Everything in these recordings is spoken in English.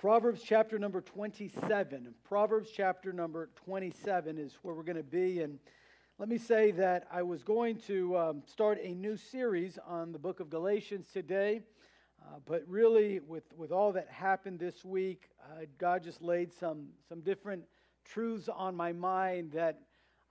Proverbs chapter number 27. Proverbs chapter number 27 is where we're going to be. And let me say that I was going to um, start a new series on the book of Galatians today. Uh, but really, with, with all that happened this week, uh, God just laid some, some different truths on my mind that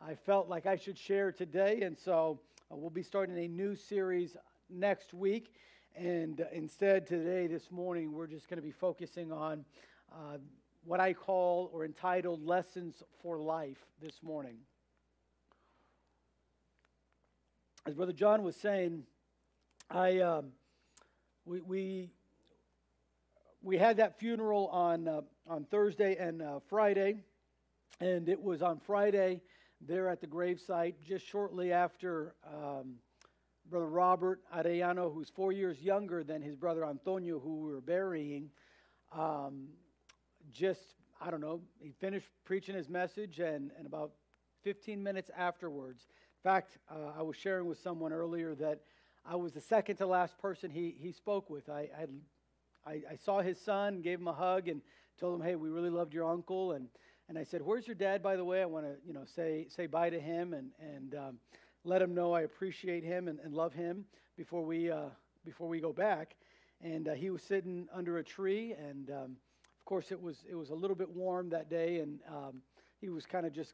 I felt like I should share today. And so uh, we'll be starting a new series next week. And uh, instead, today, this morning, we're just going to be focusing on uh, what I call or entitled Lessons for Life this morning. As Brother John was saying, I, um, we, we, we had that funeral on, uh, on Thursday and uh, Friday, and it was on Friday there at the gravesite just shortly after. Um, Brother Robert Arellano, who's four years younger than his brother Antonio, who we were burying, um, just, I don't know, he finished preaching his message, and, and about 15 minutes afterwards, in fact, uh, I was sharing with someone earlier that I was the second to last person he, he spoke with. I, I, I saw his son, gave him a hug, and told him, hey, we really loved your uncle. And, and I said, where's your dad, by the way? I want to, you know, say, say bye to him. And, and um, let him know I appreciate him and, and love him before we, uh, before we go back. And uh, he was sitting under a tree, and um, of course, it was, it was a little bit warm that day, and um, he was kind of just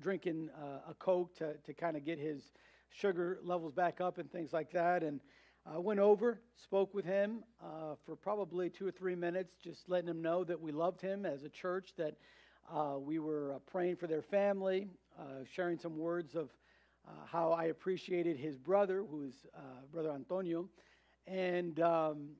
drinking uh, a Coke to, to kind of get his sugar levels back up and things like that. And I went over, spoke with him uh, for probably two or three minutes, just letting him know that we loved him as a church, that uh, we were uh, praying for their family, sharing some words of uh, how I appreciated his brother, who is uh, Brother Antonio. And, um,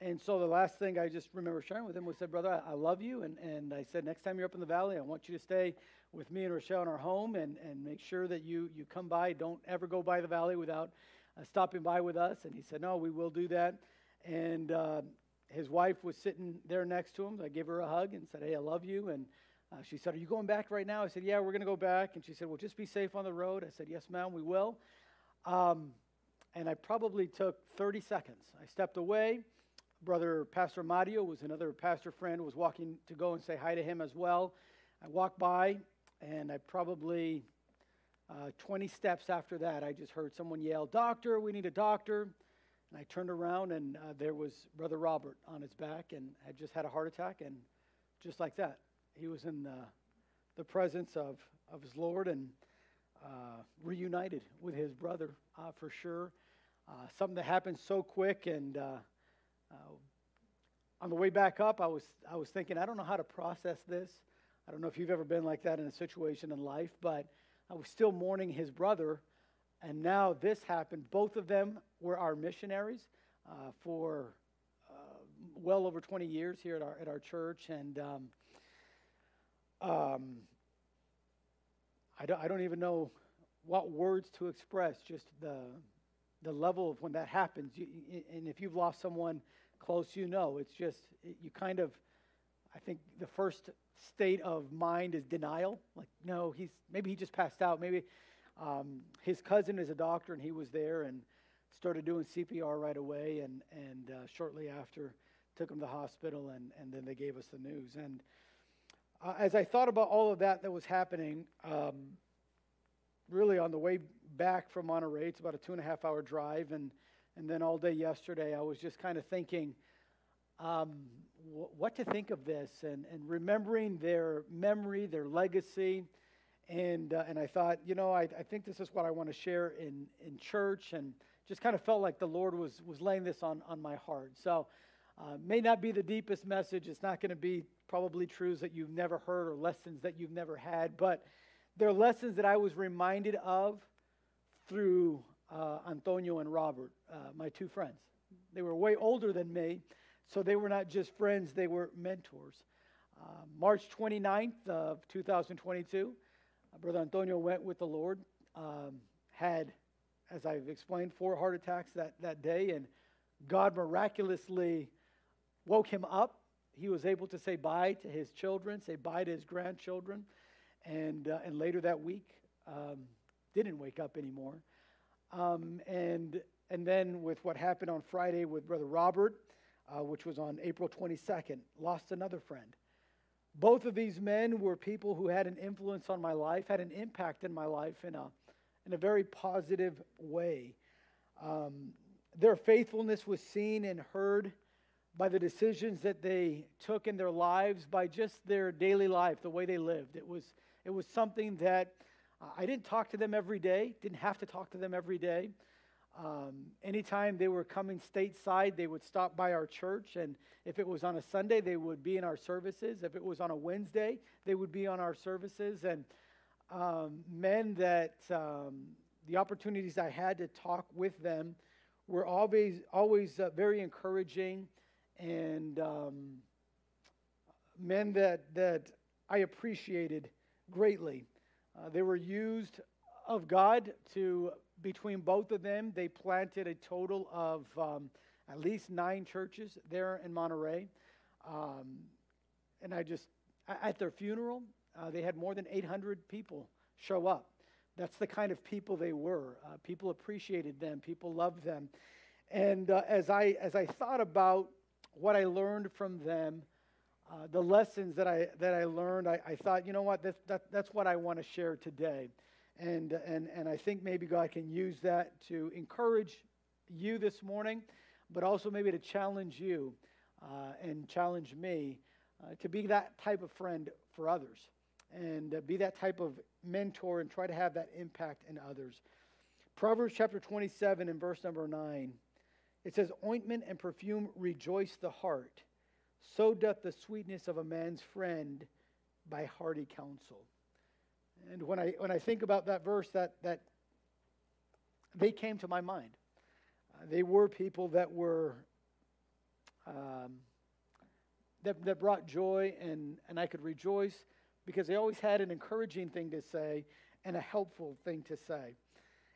and so the last thing I just remember sharing with him was, said, Brother, I, I, love you. And, and I said, next time you're up in the valley, I want you to stay with me and Rochelle in our home and, and make sure that you, you come by. Don't ever go by the valley without uh, stopping by with us. And he said, No, we will do that. And uh, his wife was sitting there next to him. I gave her a hug and said, Hey, I love you. And uh, she said, Are you going back right now? I said, Yeah, we're going to go back. And she said, Well, just be safe on the road. I said, Yes, ma'am, we will. Um, and I probably took 30 seconds. I stepped away. Brother Pastor Mario was another pastor friend, was walking to go and say hi to him as well. I walked by, and I probably, uh, 20 steps after that, I just heard someone yell, Doctor, we need a doctor. And I turned around, and uh, there was Brother Robert on his back and had just had a heart attack, and just like that, he was in the, the presence of, of his Lord and uh, reunited with his brother uh, for sure. Uh, something that happened so quick. And uh, uh, on the way back up, I was, I was thinking, I don't know how to process this. I don't know if you've ever been like that in a situation in life, but I was still mourning his brother. And now this happened. Both of them were our missionaries for well over 20 years here at our, at our church. And um, um, I, don't, I don't even know what words to express, just the, the level of when that happens. You, and if you've lost someone close, you know. It's just, you kind of, I think the first state of mind is denial. Like, no, he's, maybe he just passed out. Maybe um, his cousin is a doctor and he was there and started doing CPR right away. And, and uh, shortly after, took him to the hospital and, and then they gave us the news. And uh, as I thought about all of that that was happening, um, really on the way back from Monterrey, it's about a two and a half hour drive, and, and then all day yesterday, I was just kind of thinking um, w- what to think of this and, and remembering their memory, their legacy. And, uh, and I thought, you know, I, I think this is what I want to share in, in church, and just kind of felt like the Lord was, was laying this on, on my heart. So, uh, may not be the deepest message. It's not going to be probably truths that you've never heard or lessons that you've never had, but they're lessons that I was reminded of through uh, Antonio and Robert, uh, my two friends. They were way older than me, so they were not just friends, they were mentors. Uh, March 29th of 2022, uh, Brother Antonio went with the Lord, um, had, as I've explained, four heart attacks that, that day, and God miraculously woke him up he was able to say bye to his children, say bye to his grandchildren, and, uh, and later that week um, didn't wake up anymore. Um, and, and then with what happened on Friday with Brother Robert, uh, which was on April 22nd. Lost another friend. Both of these men were people who had an influence on my life, had an impact in my life in a, in a very positive way. Um, their faithfulness was seen and heard by the decisions that they took in their lives, by just their daily life, the way they lived. It was, it was something that uh, I didn't talk to them every day, didn't have to talk to them every day. Um, anytime they were coming stateside, they would stop by our church. And if it was on a Sunday, they would be in our services. If it was on a Wednesday, they would be on our services. And um, men that um, the opportunities I had to talk with them were always, always uh, very encouraging and um, men that, that I appreciated greatly. Uh, they were used of God to between both of them, they planted a total of um, at least nine churches there in Monterrey. Um, and I just, at their funeral, uh, they had more than 800 people show up. That's the kind of people they were. Uh, people appreciated them, people loved them. And uh, as, I, as I thought about what I learned from them, uh, the lessons that I, that I learned, I, I thought, you know what, that's, that, that's what I want to share today. And, and, and I think maybe God can use that to encourage you this morning, but also maybe to challenge you uh, and challenge me uh, to be that type of friend for others and uh, be that type of mentor and try to have that impact in others. Proverbs chapter 27 and verse number 9, it says, Ointment and perfume rejoice the heart, so doth the sweetness of a man's friend by hearty counsel. And when I, when I think about that verse, that, that they came to my mind. Uh, they were people that were um, that, that brought joy, and, and I could rejoice because they always had an encouraging thing to say and a helpful thing to say.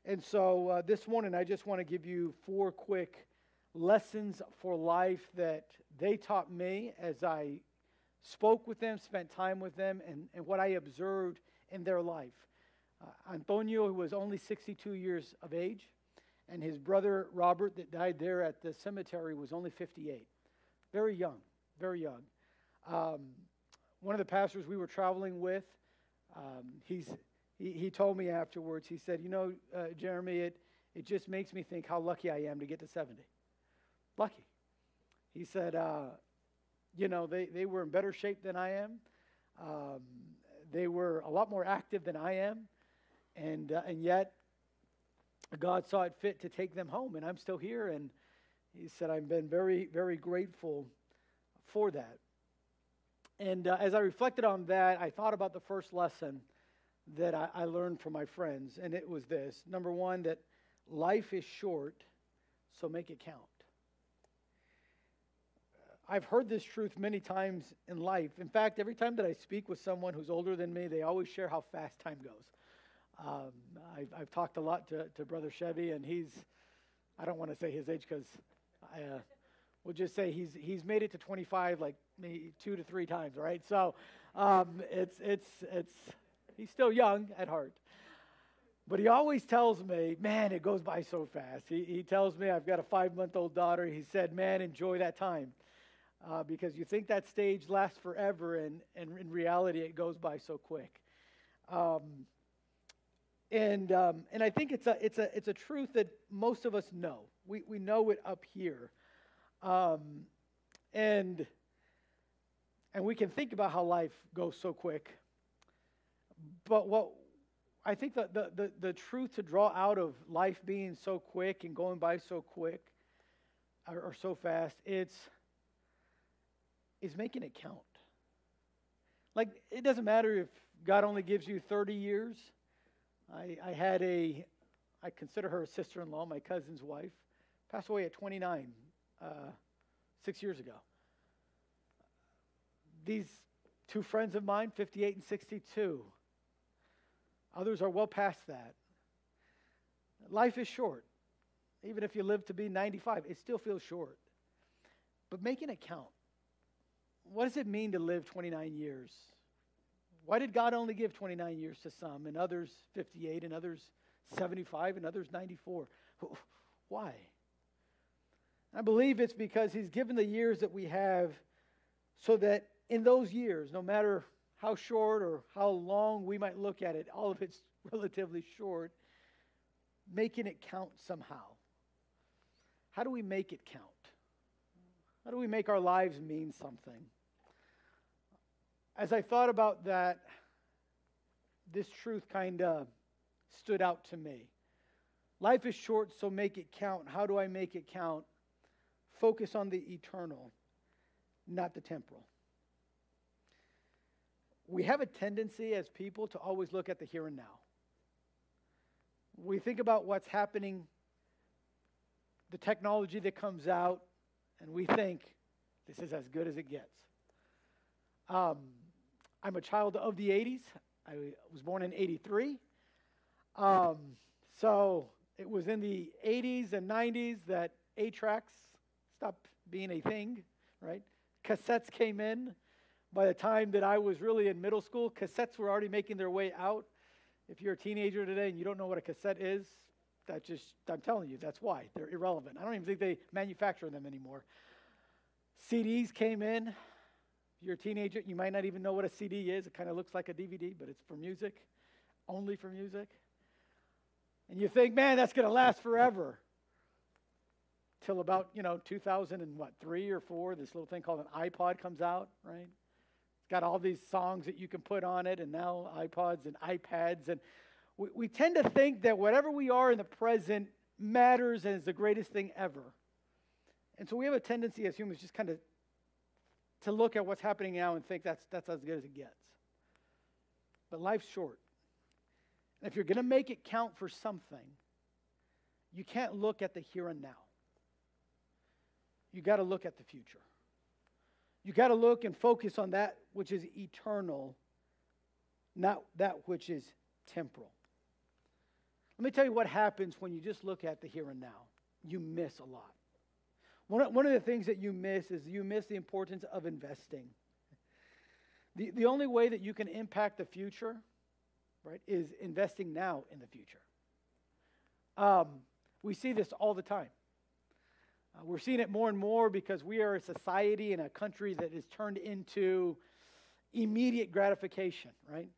And so uh, this morning, I just want to give you four quick lessons for life that they taught me as I spoke with them, spent time with them, and, and what I observed in their life. Uh, Antonio, who was only 62 years of age, and his brother Robert, that died there at the cemetery, was only 58. Very young, very young. Um, one of the pastors we were traveling with, um, he's, he, he told me afterwards, he said, You know, uh, Jeremy, it, it just makes me think how lucky I am to get to 70. Lucky. He said, uh, You know, they, they were in better shape than I am. Um, they were a lot more active than I am, and, uh, and yet God saw it fit to take them home, and I'm still here. And He said, I've been very, very grateful for that. And uh, as I reflected on that, I thought about the first lesson that I, I learned from my friends, and it was this number one, that life is short, so make it count. I've heard this truth many times in life. In fact, every time that I speak with someone who's older than me, they always share how fast time goes. Um, I've, I've, talked a lot to, to Brother Chevy, and he's, I don't want to say his age because I, uh, we'll just say he's, he's made it to 25 like maybe two to three times, right? So um, it's, it's, it's, he's still young at heart. But he always tells me, man, it goes by so fast. He, he tells me I've got a five month old daughter. He said, man, enjoy that time uh, because you think that stage lasts forever, and, and in reality, it goes by so quick. Um, and, um, and I think it's a, it's, a, it's a truth that most of us know. We, we know it up here. Um, and, and we can think about how life goes so quick. But what I think the, the, the, the truth to draw out of life being so quick and going by so quick or, or so fast, it's is making it count. Like, it doesn't matter if God only gives you 30 years. I, I had a, I consider her a sister in law, my cousin's wife, passed away at 29, uh, six years ago. These two friends of mine, 58 and 62, others are well past that. Life is short. Even if you live to be 95, it still feels short. But making it count what does it mean to live 29 years? Why did God only give 29 years to some and others 58 and others 75 and others 94? Why? I believe it's because He's given the years that we have so that in those years, no matter how short or how long we might look at it, all of it's relatively short, making it count somehow. How do we make it count? How do we make our lives mean something? As I thought about that, this truth kind of stood out to me. Life is short, so make it count. How do I make it count? Focus on the eternal, not the temporal. We have a tendency as people to always look at the here and now. We think about what's happening, the technology that comes out, and we think this is as good as it gets. Um, I'm a child of the 80s. I was born in 83. Um, so it was in the 80s and 90s that 8-tracks stopped being a thing, right? Cassettes came in. By the time that I was really in middle school, cassettes were already making their way out. If you're a teenager today and you don't know what a cassette is, that just, I'm telling you, that's why. They're irrelevant. I don't even think they manufacture them anymore. CDs came in. If you're a teenager, you might not even know what a CD is. It kind of looks like a DVD, but it's for music, only for music. And you think, man, that's going to last forever. Till about, you know, 2000 and what, three or four, this little thing called an iPod comes out, right? It's got all these songs that you can put on it, and now iPods and iPads. And we, we tend to think that whatever we are in the present matters and is the greatest thing ever. And so we have a tendency as humans just kind of to look at what's happening now and think that's, that's as good as it gets. But life's short. And if you're going to make it count for something, you can't look at the here and now. You got to look at the future. You got to look and focus on that which is eternal, not that which is temporal. Let me tell you what happens when you just look at the here and now. You miss a lot. One, one of the things that you miss is you miss the importance of investing. The, the only way that you can impact the future right, is investing now in the future. Um, we see this all the time. Uh, we're seeing it more and more because we are a society and a country that is turned into immediate gratification, right?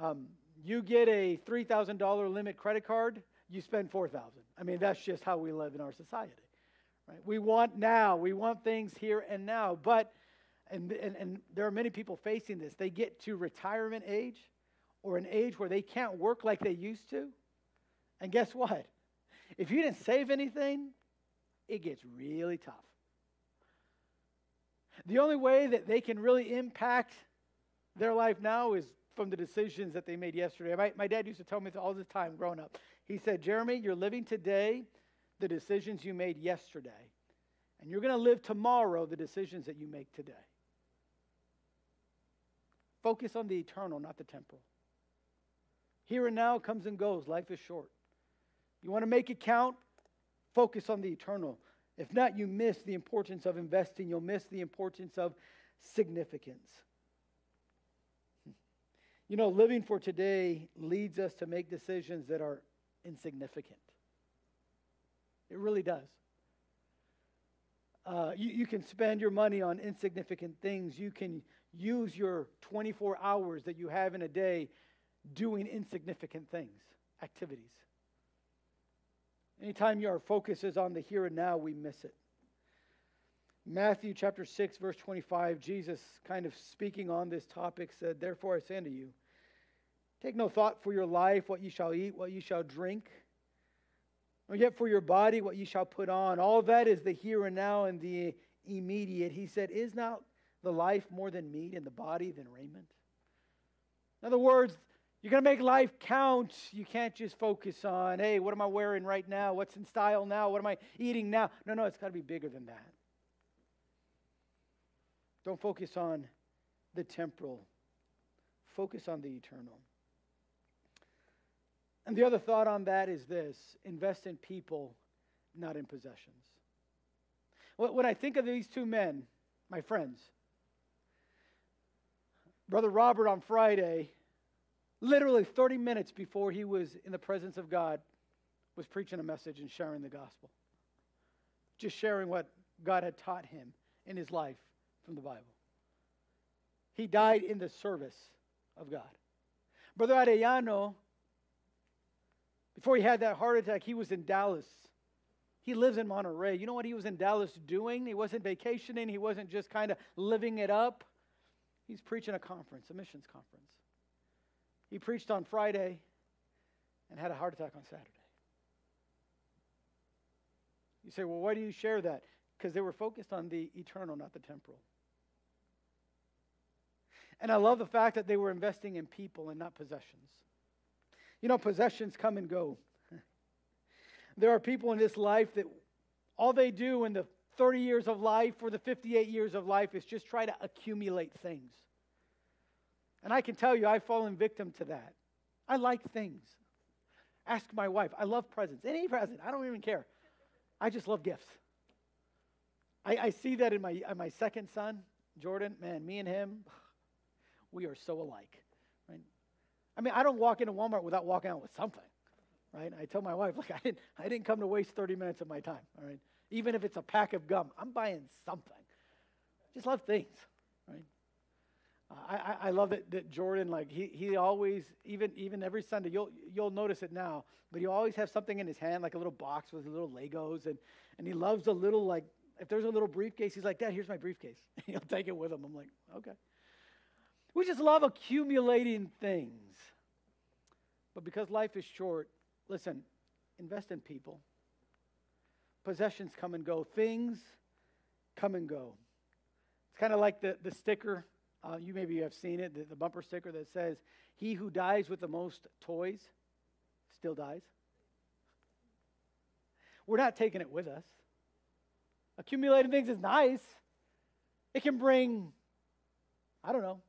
Um, you get a $3,000 limit credit card, you spend 4000 I mean, that's just how we live in our society. Right? We want now, we want things here and now. But, and, and, and there are many people facing this, they get to retirement age or an age where they can't work like they used to. And guess what? If you didn't save anything, it gets really tough. The only way that they can really impact their life now is from the decisions that they made yesterday. My, my dad used to tell me all the time growing up. He said, Jeremy, you're living today the decisions you made yesterday, and you're going to live tomorrow the decisions that you make today. Focus on the eternal, not the temporal. Here and now comes and goes. Life is short. You want to make it count? Focus on the eternal. If not, you miss the importance of investing. You'll miss the importance of significance. You know, living for today leads us to make decisions that are insignificant. It really does. Uh, you, you can spend your money on insignificant things. You can use your 24 hours that you have in a day doing insignificant things, activities. Anytime your focus is on the here and now, we miss it. Matthew chapter 6, verse 25, Jesus, kind of speaking on this topic, said, Therefore I say unto you, take no thought for your life, what you shall eat, what you shall drink, nor yet for your body, what you shall put on. All that is the here and now and the immediate. He said, Is not the life more than meat and the body than raiment? In other words, you're going to make life count. You can't just focus on, hey, what am I wearing right now? What's in style now? What am I eating now? No, no, it's got to be bigger than that. Don't focus on the temporal, focus on the eternal. And the other thought on that is this invest in people, not in possessions. When I think of these two men, my friends, Brother Robert on Friday literally 30 minutes before he was in the presence of God, was preaching a message and sharing the gospel. just sharing what God had taught him in his life from the Bible. He died in the service of God. Brother Arellano, before he had that heart attack, he was in Dallas. He lives in Monterrey. You know what he was in Dallas doing? He wasn't vacationing, he wasn't just kind of living it up. He's preaching a conference, a missions conference. He preached on Friday and had a heart attack on Saturday. You say, well, why do you share that? Because they were focused on the eternal, not the temporal. And I love the fact that they were investing in people and not possessions. You know, possessions come and go. there are people in this life that all they do in the 30 years of life or the 58 years of life is just try to accumulate things. And I can tell you, I've fallen victim to that. I like things. Ask my wife. I love presents. Any present. I don't even care. I just love gifts. I, I see that in my, in my second son, Jordan. Man, me and him, we are so alike. Right? I mean, I don't walk into Walmart without walking out with something. Right? I tell my wife, like, I didn't, I didn't come to waste 30 minutes of my time. All right? Even if it's a pack of gum, I'm buying something. Just love things. Right? Uh, I, I love that, that Jordan, like he, he always, even even every Sunday, you'll you'll notice it now, but he always has something in his hand, like a little box with little Legos, and and he loves a little like if there's a little briefcase, he's like, Dad, here's my briefcase. He'll take it with him. I'm like, okay. We just love accumulating things. But because life is short, listen, invest in people. Possessions come and go, things come and go. It's kind of like the, the sticker uh, you maybe have seen it, the, the bumper sticker that says, He who dies with the most toys still dies. We're not taking it with us. Accumulating things is nice. It can bring, I don't know,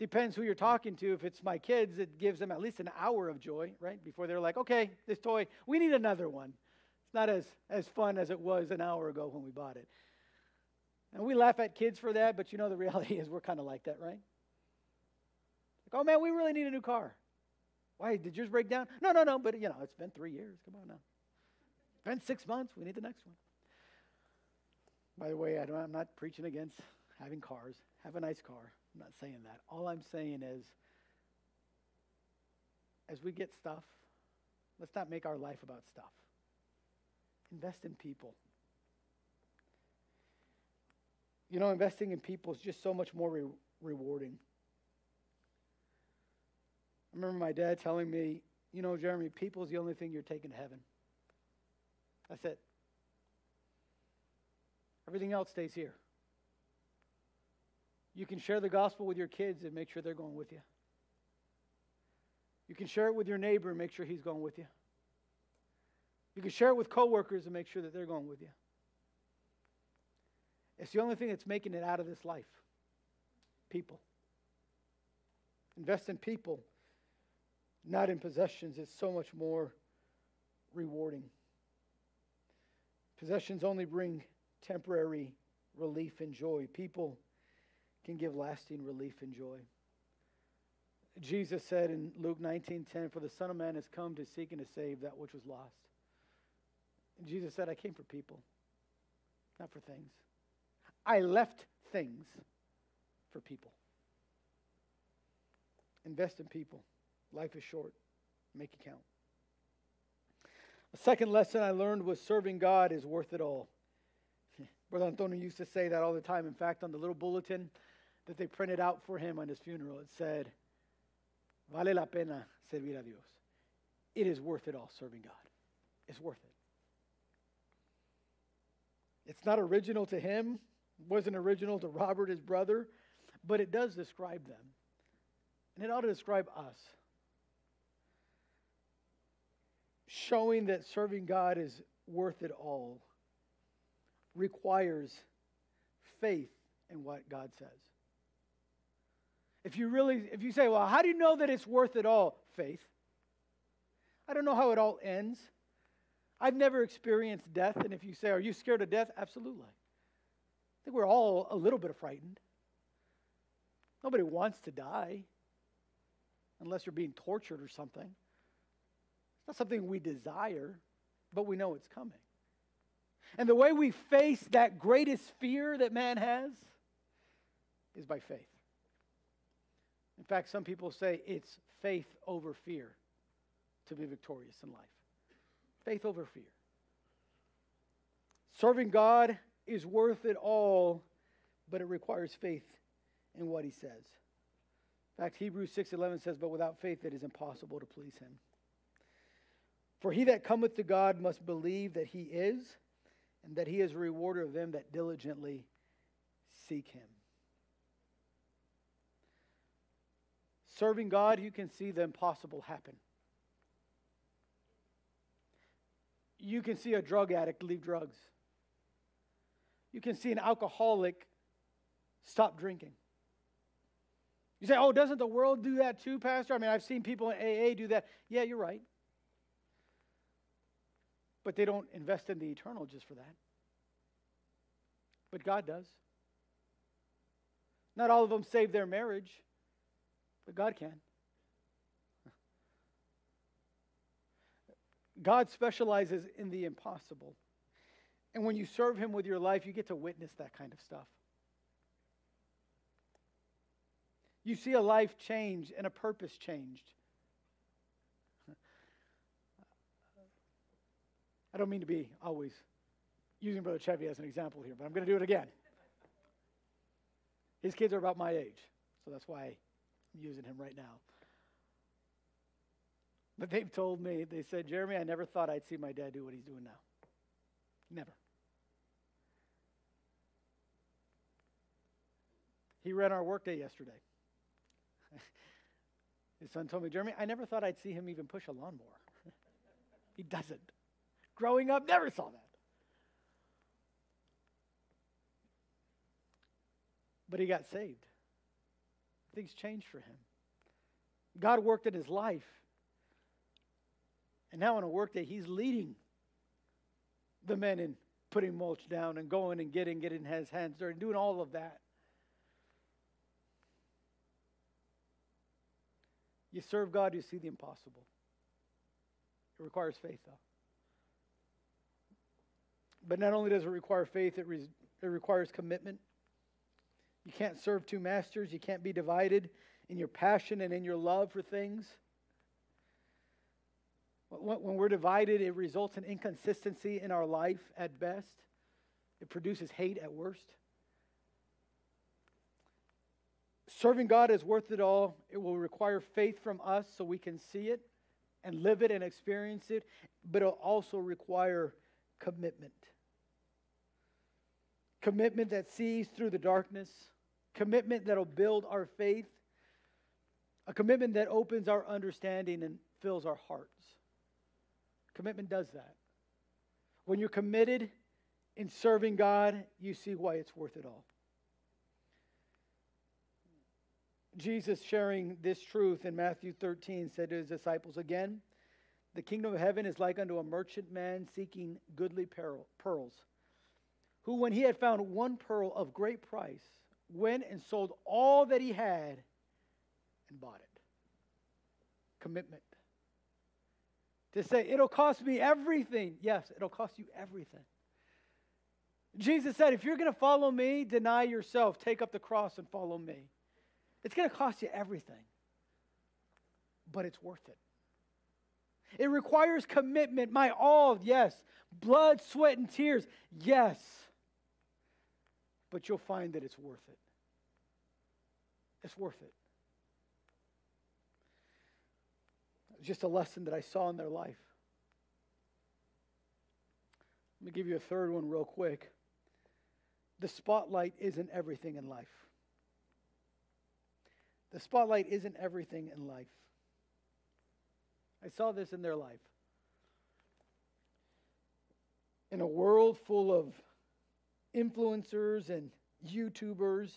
depends who you're talking to. If it's my kids, it gives them at least an hour of joy, right? Before they're like, okay, this toy, we need another one. It's not as, as fun as it was an hour ago when we bought it. And we laugh at kids for that, but you know the reality is we're kind of like that, right? Like, oh man, we really need a new car. Why, did yours break down? No, no, no, but you know, it's been three years. Come on now. It's been six months. We need the next one. By the way, I am not preaching against having cars. Have a nice car. I'm not saying that. All I'm saying is, as we get stuff, let's not make our life about stuff. Invest in people. You know, investing in people is just so much more re- rewarding. I remember my dad telling me, you know, Jeremy, people is the only thing you're taking to heaven. That's it. Everything else stays here. You can share the gospel with your kids and make sure they're going with you. You can share it with your neighbor and make sure he's going with you. You can share it with coworkers and make sure that they're going with you. It's the only thing that's making it out of this life people. Invest in people, not in possessions. It's so much more rewarding. Possessions only bring temporary relief and joy. People can give lasting relief and joy. Jesus said in Luke 19:10, "For the Son of Man has come to seek and to save that which was lost." And Jesus said, "I came for people, not for things." I left things for people. Invest in people. Life is short. Make it count. The second lesson I learned was serving God is worth it all. Brother Antonio used to say that all the time. In fact, on the little bulletin that they printed out for him on his funeral, it said, Vale la pena servir a Dios. It is worth it all serving God. It's worth it. It's not original to him, wasn't original to Robert, his brother, but it does describe them. And it ought to describe us. Showing that serving God is worth it all requires faith in what God says. If you really, if you say, well, how do you know that it's worth it all? Faith. I don't know how it all ends. I've never experienced death. And if you say, are you scared of death? Absolutely. I think we're all a little bit frightened. Nobody wants to die unless you're being tortured or something. It's not something we desire, but we know it's coming. And the way we face that greatest fear that man has is by faith. In fact, some people say it's faith over fear to be victorious in life. Faith over fear. Serving God is worth it all, but it requires faith in what he says. In fact, Hebrews 6:11 says, "But without faith it is impossible to please him." For he that cometh to God must believe that he is, and that he is a rewarder of them that diligently seek him. Serving God, you can see the impossible happen. You can see a drug addict leave drugs. You can see an alcoholic stop drinking. You say, oh, doesn't the world do that too, Pastor? I mean, I've seen people in AA do that. Yeah, you're right. But they don't invest in the eternal just for that. But God does. Not all of them save their marriage, but God can. God specializes in the impossible. And when you serve Him with your life, you get to witness that kind of stuff. You see a life change and a purpose changed. I don't mean to be always using Brother Chevy as an example here, but I'm going to do it again. His kids are about my age, so that's why using him right now. But they've told me, they said, Jeremy, I never thought I'd see my dad do what he's doing now. Never. He ran our workday yesterday. His son told me, Jeremy, I never thought I'd see him even push a lawnmower. he doesn't. Growing up, never saw that. But he got saved. Things changed for him. God worked in his life. And now on a work day, he's leading the men in putting mulch down and going and getting, getting his hands dirty, doing all of that. You serve God, you see the impossible. It requires faith, though. But not only does it require faith, it, re- it requires commitment. You can't serve two masters. You can't be divided in your passion and in your love for things. When we're divided, it results in inconsistency in our life at best. It produces hate at worst. Serving God is worth it all. It will require faith from us so we can see it and live it and experience it, but it'll also require commitment. Commitment that sees through the darkness, commitment that'll build our faith, a commitment that opens our understanding and fills our hearts. Commitment does that. When you're committed in serving God, you see why it's worth it all. Jesus, sharing this truth in Matthew 13, said to his disciples again, The kingdom of heaven is like unto a merchant man seeking goodly pearls, who, when he had found one pearl of great price, went and sold all that he had and bought it. Commitment. To say, it'll cost me everything. Yes, it'll cost you everything. Jesus said, if you're going to follow me, deny yourself, take up the cross and follow me. It's going to cost you everything, but it's worth it. It requires commitment, my all, yes. Blood, sweat, and tears, yes. But you'll find that it's worth it. It's worth it. It's just a lesson that I saw in their life. Let me give you a third one real quick. The spotlight isn't everything in life. The spotlight isn't everything in life. I saw this in their life. In a world full of influencers and YouTubers,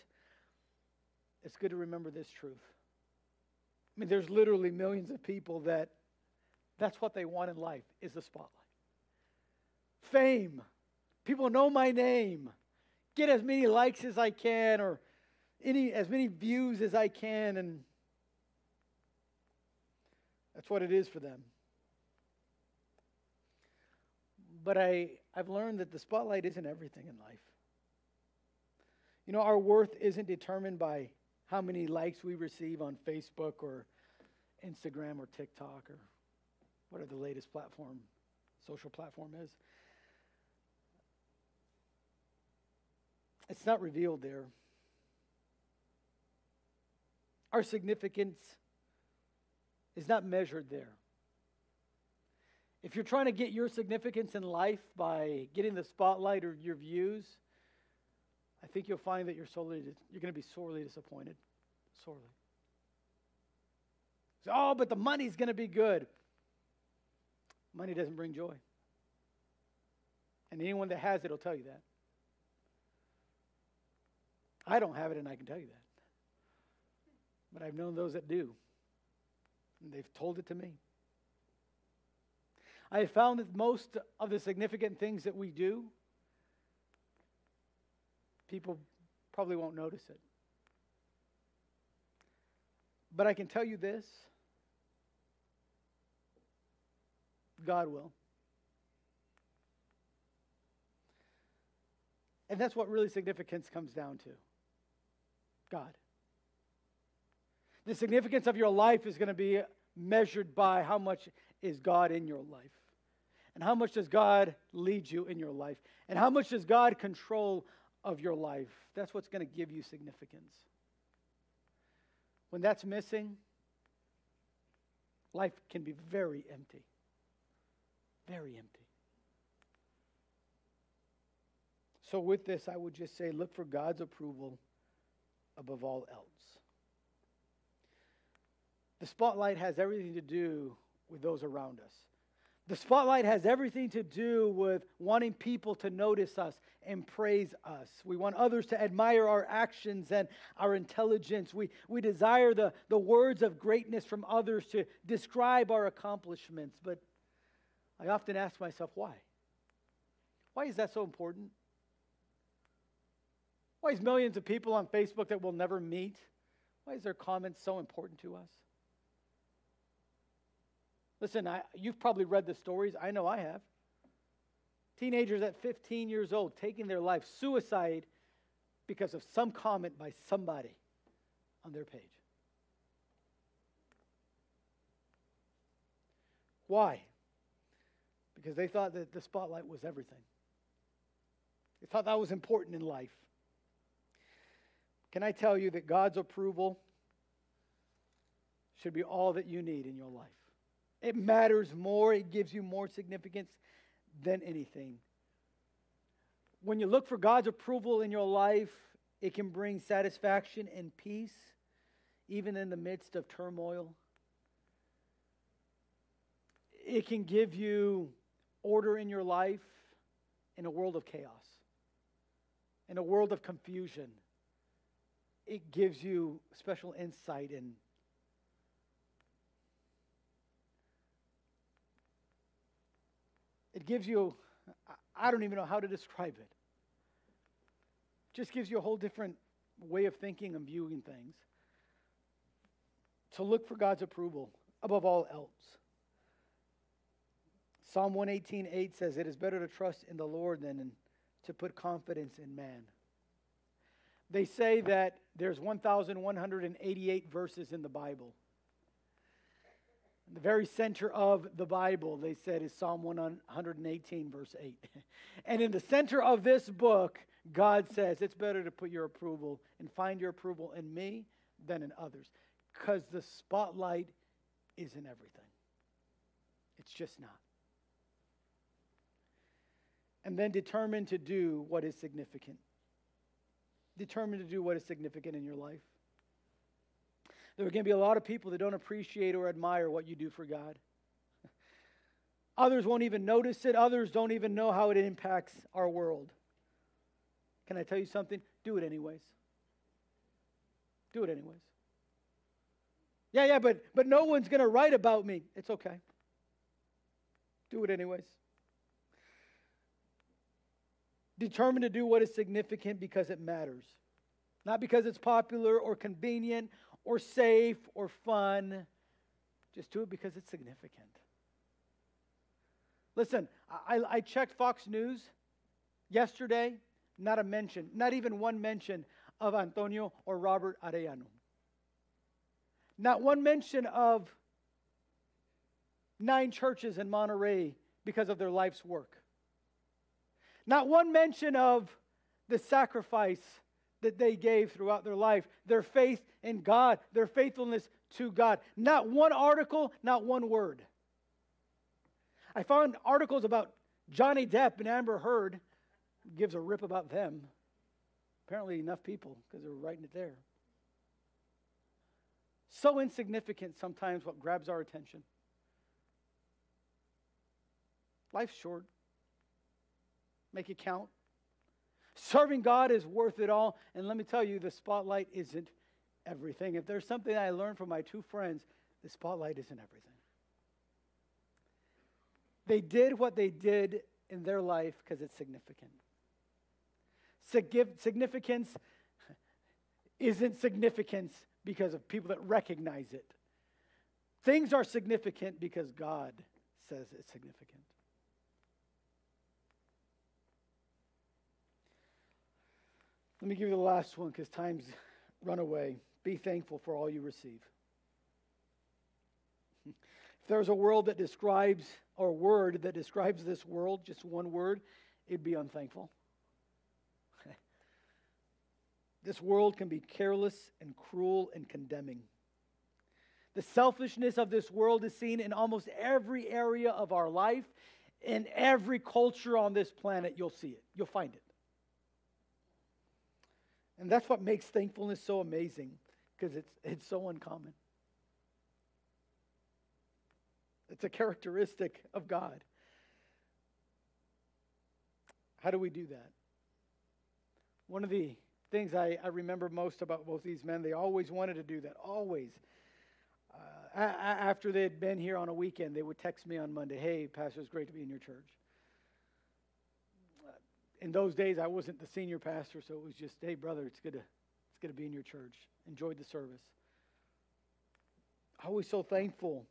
it's good to remember this truth. I mean, there's literally millions of people that that's what they want in life is the spotlight. Fame. People know my name. Get as many likes as I can or any as many views as I can and that's what it is for them. But I I've learned that the spotlight isn't everything in life. You know, our worth isn't determined by how many likes we receive on Facebook or Instagram or TikTok or whatever the latest platform, social platform is. It's not revealed there. Our significance is not measured there. If you're trying to get your significance in life by getting the spotlight or your views, I think you'll find that you're sorely you're going to be sorely disappointed. Sorely. So, oh, but the money's going to be good. Money doesn't bring joy. And anyone that has it will tell you that. I don't have it, and I can tell you that. But I've known those that do. And they've told it to me. I found that most of the significant things that we do, people probably won't notice it. But I can tell you this God will. And that's what really significance comes down to God. The significance of your life is going to be measured by how much is God in your life. And how much does God lead you in your life? And how much does God control of your life? That's what's going to give you significance. When that's missing, life can be very empty. Very empty. So, with this, I would just say look for God's approval above all else. The spotlight has everything to do with those around us. The spotlight has everything to do with wanting people to notice us and praise us. We want others to admire our actions and our intelligence. We, we desire the, the words of greatness from others to describe our accomplishments. But I often ask myself, why? Why is that so important? Why is millions of people on Facebook that we'll never meet? Why is their comments so important to us? Listen, I, you've probably read the stories. I know I have. Teenagers at 15 years old taking their life, suicide because of some comment by somebody on their page. Why? Because they thought that the spotlight was everything. They thought that was important in life. Can I tell you that God's approval should be all that you need in your life? It matters more, it gives you more significance than anything. When you look for God's approval in your life, it can bring satisfaction and peace, even in the midst of turmoil. It can give you order in your life in a world of chaos, in a world of confusion. It gives you special insight and It gives you, I don't even know how to describe it. Just gives you a whole different way of thinking and viewing things. To look for God's approval above all else. Psalm 118:8 says, It is better to trust in the Lord than to put confidence in man. They say that there's 1,188 verses in the Bible. The very center of the Bible, they said, is Psalm 118, verse 8. And in the center of this book, God says it's better to put your approval and find your approval in me than in others because the spotlight isn't everything. It's just not. And then determine to do what is significant. Determine to do what is significant in your life. There are going to be a lot of people that don't appreciate or admire what you do for God. Others won't even notice it. Others don't even know how it impacts our world. Can I tell you something? Do it anyways. Do it anyways. Yeah, yeah, but but no one's going to write about me. It's okay. Do it anyways. Determined to do what is significant because it matters. Not because it's popular or convenient or safe or fun. Just do it because it's significant. Listen, I, I checked Fox News yesterday, not a mention, not even one mention of Antonio or Robert Arellano. Not one mention of nine churches in Monterrey because of their life's work. Not one mention of the sacrifice that they gave throughout their life, their faith in God, their faithfulness to God. Not one article, not one word. I found articles about Johnny Depp and Amber Heard, gives a rip about them. Apparently, enough people because they're writing it there. So insignificant sometimes what grabs our attention. Life's short. Make it count. Serving God is worth it all. And let me tell you, the spotlight isn't everything. If there's something I learned from my two friends, the spotlight isn't everything. They did what they did in their life because it's significant. Significance isn't significance because of people that recognize it. Things are significant because God says it's significant. Let me give you the last one because time's run away. Be thankful for all you receive. If there's a world that describes, or word that describes this world, just one word, it'd be unthankful. this world can be careless and cruel and condemning. The selfishness of this world is seen in almost every area of our life. In every culture on this planet, you'll see it. You'll find it. And that's what makes thankfulness so amazing because it's, it's so uncommon. It's a characteristic of God. How do we do that? One of the things I, I remember most about both these men, they always wanted to do that, always. Uh, after they had been here on a weekend, they would text me on Monday, hey, Pastor, it's great to be in your church in those days I wasn't the senior pastor, so it was just, hey brother, it's good to it's good to be in your church. Enjoyed the service. I was so thankful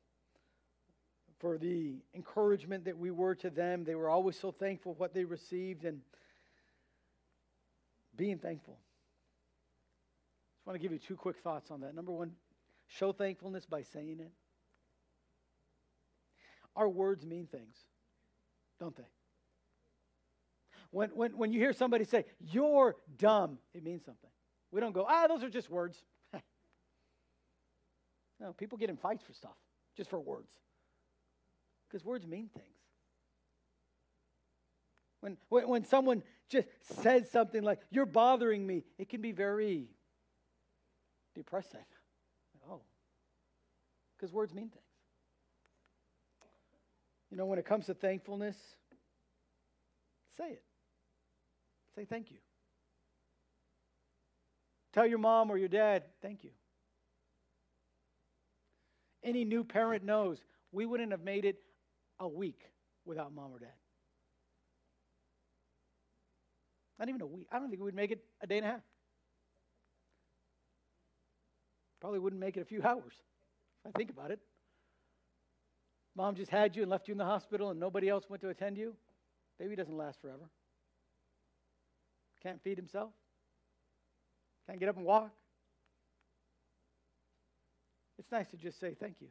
for the encouragement that we were to them. They were always so thankful what they received and being thankful. Just want to give you two quick thoughts on that. Number one, show thankfulness by saying it. Our words mean things, don't they? When, when, when you hear somebody say, you're dumb, it means something. We don't go, ah, those are just words. no, people get in fights for stuff, just for words. Because words mean things. When, when, when someone just says something like, you're bothering me, it can be very depressing. Oh, because words mean things. You know, when it comes to thankfulness, say it. Say thank you. Tell your mom or your dad, thank you. Any new parent knows we wouldn't have made it a week without mom or dad. Not even a week. I don't think we'd make it a day and a half. Probably wouldn't make it a few hours. If I think about it. Mom just had you and left you in the hospital and nobody else went to attend you. Baby doesn't last forever. Can't feed himself? Can't get up and walk? It's nice to just say thank you.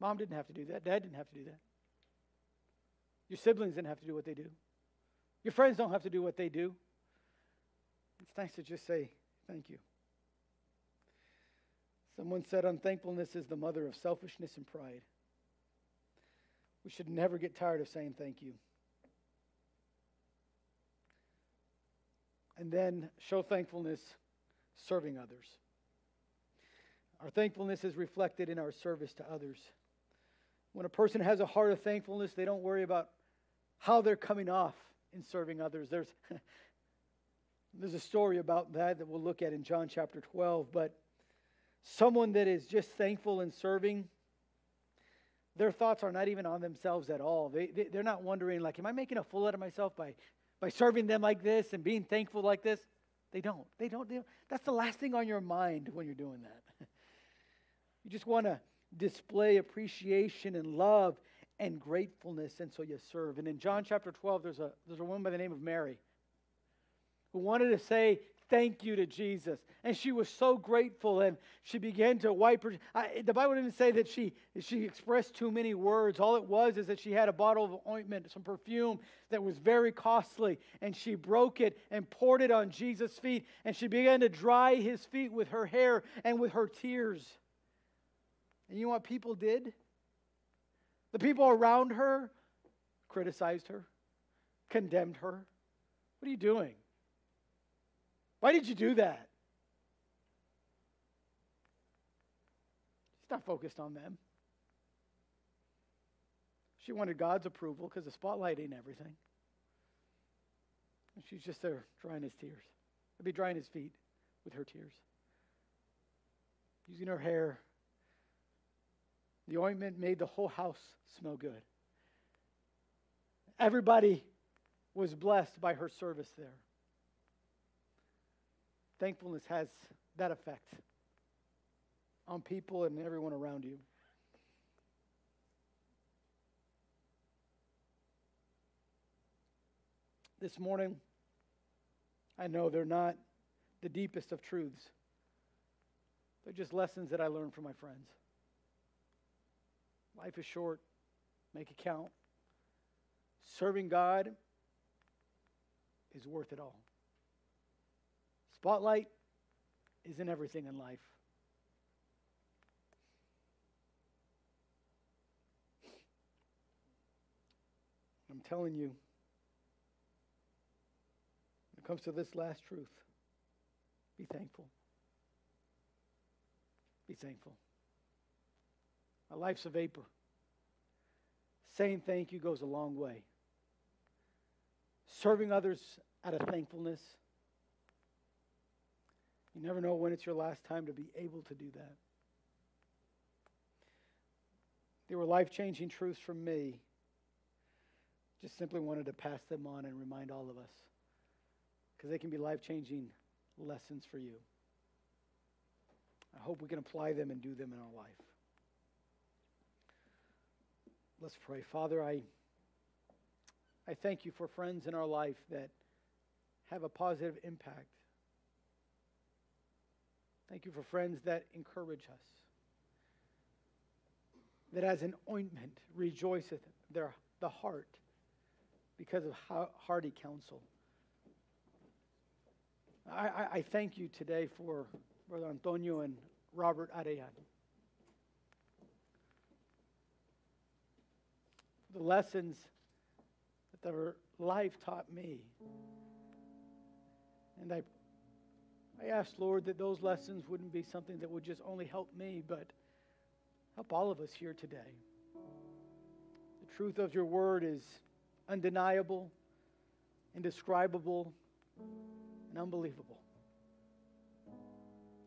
Mom didn't have to do that. Dad didn't have to do that. Your siblings didn't have to do what they do. Your friends don't have to do what they do. It's nice to just say thank you. Someone said unthankfulness is the mother of selfishness and pride. We should never get tired of saying thank you. And then show thankfulness serving others. Our thankfulness is reflected in our service to others. When a person has a heart of thankfulness, they don't worry about how they're coming off in serving others. There's, there's a story about that that we'll look at in John chapter 12, but someone that is just thankful and serving, their thoughts are not even on themselves at all. They, they, they're not wondering, like, am I making a fool out of myself by by serving them like this and being thankful like this. They don't. They don't. They don't. That's the last thing on your mind when you're doing that. you just want to display appreciation and love and gratefulness, and so you serve. And in John chapter 12, there's a, there's a woman by the name of Mary who wanted to say thank you to Jesus. And she was so grateful and she began to wipe her. I, the Bible didn't say that she, she expressed too many words. All it was is that she had a bottle of ointment, some perfume that was very costly, and she broke it and poured it on Jesus' feet. And she began to dry his feet with her hair and with her tears. And you know what people did? The people around her criticized her, condemned her. What are you doing? Why did you do that? She's not focused on them. She wanted God's approval because the spotlight ain't everything. And she's just there drying his tears. I'd be drying his feet with her tears. Using her hair. The ointment made the whole house smell good. Everybody was blessed by her service there. Thankfulness has that effect on people and everyone around you. This morning, I know they're not the deepest of truths. They're just lessons that I learned from my friends. Life is short, make it count. Serving God is worth it all. Spotlight isn't everything in life. I'm telling you, when it comes to this last truth, be thankful. Be thankful. My life's a vapor. Saying thank you goes a long way. Serving others out of thankfulness you never know when it's your last time to be able to do that. They were life changing truths from me. Just simply wanted to pass them on and remind all of us because they can be life changing lessons for you. I hope we can apply them and do them in our life. Let's pray. Father, I, I thank you for friends in our life that have a positive impact Thank you for friends that encourage us. That as an ointment rejoiceth their, the heart because of hearty counsel. I, I, I thank you today for Brother Antonio and Robert Arellano. The lessons that their life taught me. And I I ask, Lord, that those lessons wouldn't be something that would just only help me, but help all of us here today. The truth of your word is undeniable, indescribable, and unbelievable.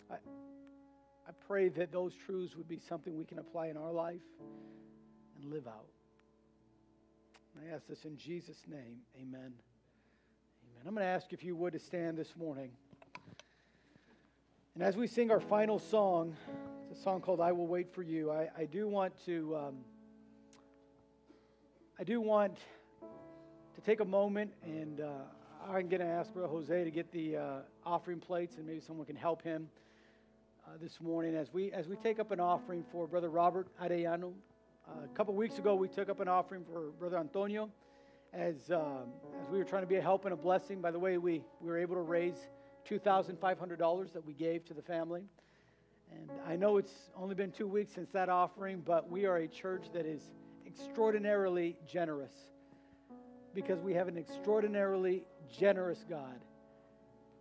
I, I pray that those truths would be something we can apply in our life and live out. I ask this in Jesus' name. Amen. Amen. I'm going to ask if you would to stand this morning. And as we sing our final song, it's a song called I Will Wait for You, I, I do want to. Um, I do want to take a moment, and uh, I'm going to ask Brother Jose to get the uh, offering plates, and maybe someone can help him uh, this morning as we as we take up an offering for Brother Robert Arellano. Uh, a couple weeks ago, we took up an offering for Brother Antonio, as um, as we were trying to be a help and a blessing. By the way, we we were able to raise $2,500 that we gave to the family. And I know it's only been two weeks since that offering, but we are a church that is extraordinarily generous because we have an extraordinarily generous God.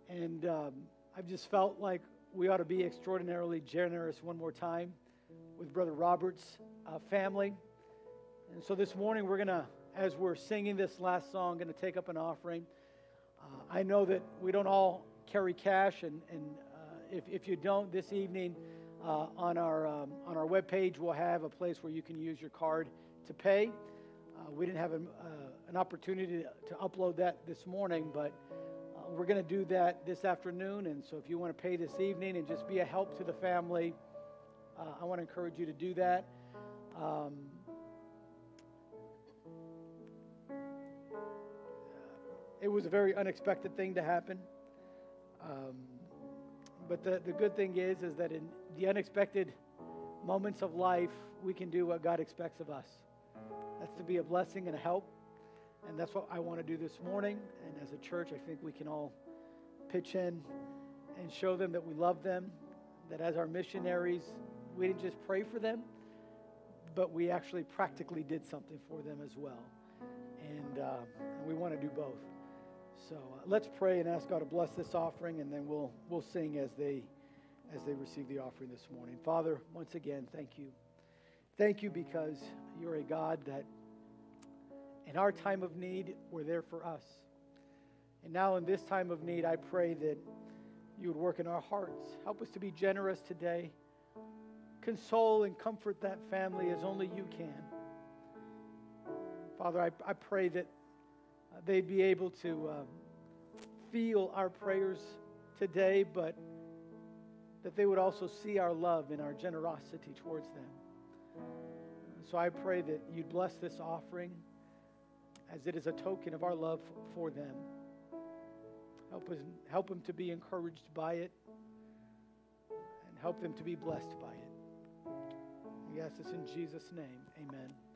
And um, I've just felt like we ought to be extraordinarily generous one more time with Brother Robert's uh, family. And so this morning, we're going to, as we're singing this last song, going to take up an offering. Uh, I know that we don't all carry cash. And, and uh, if, if you don't, this evening uh, on, our, um, on our webpage, we'll have a place where you can use your card to pay. Uh, we didn't have an, uh, an opportunity to, to, upload that this morning, but uh, we're going to do that this afternoon. And so if you want to pay this evening and just be a help to the family, I want to encourage you to do that. Um, it was a very unexpected thing to happen. Um, but the, the good thing is, is that in the unexpected moments of life, we can do what God expects of us. That's to be a blessing and a help. And that's what I want to do this morning. And as a church, I think we can all pitch in and show them that we love them, that as our missionaries, we didn't just pray for them, but we actually practically did something for them as well. And, uh, and we want to do both. So uh, let's pray and ask God to bless this offering, and then we'll, we'll sing as they, as they receive the offering this morning. Father, once again, thank you. Thank you because you're a God that in our time of need, were there for us. And now, in this time of need, I pray that you would work in our hearts. Help us to be generous today. Console and comfort that family as only you can. Father, I, I pray that they'd be able to um, feel our prayers today, but that they would also see our love and our generosity towards them. So I pray that you'd bless this offering as it is a token of our love for them. Help, us, help them to be encouraged by it and help them to be blessed by it. Ask this in Jesus' name. Amen.